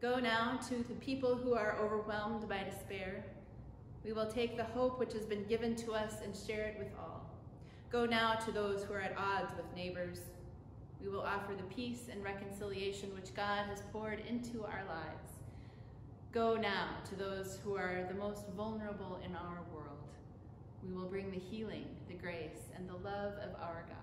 Go now to the people who are overwhelmed by despair. We will take the hope which has been given to us and share it with all. Go now to those who are at odds with neighbors. We will offer the peace and reconciliation which God has poured into our lives. Go now to those who are the most vulnerable in our world. We will bring the healing, the grace, and the love of our God.